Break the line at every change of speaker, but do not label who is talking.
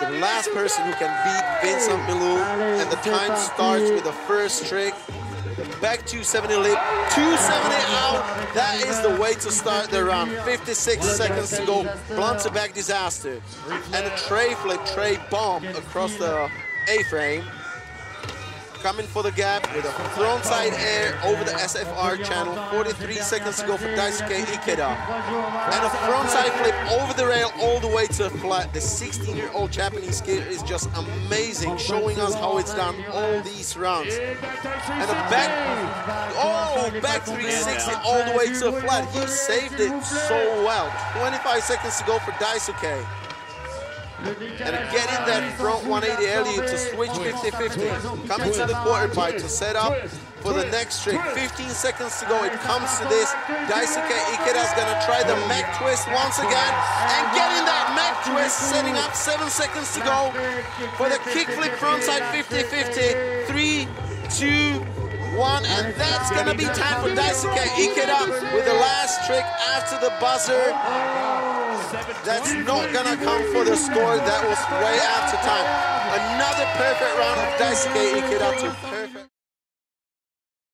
the last person who can beat Vincent Milou, and the time starts with the first trick. Back 270 lip, 270 out. That is the way to start the round. 56 seconds to go. Blunt back disaster. And a tray flip, tray bomb across the A-frame coming for the gap with a frontside air over the SFR channel. 43 seconds to go for Daisuke Ikeda. And a frontside flip over the way to flat. The 16-year-old Japanese skater is just amazing, showing us how it's done all these rounds. And a back, oh, back 360 all the way to flat. He saved it so well. 25 seconds to go for Daisuke. And getting that front 180 alley to switch 50-50. Coming to the quarter pipe to set up for the next trick. 15 seconds to go. It comes to this. Daisuke Ikeda's gonna try the mech twist once again. And getting that mech twist, setting up seven seconds to go for the kickflip frontside 50-50. Three, two, one, and that's gonna be time for Daisuke Ikeda with the last trick after the buzzer. That's not gonna come for the score. That was way after time. Another perfect round of Daisuke Ikeda to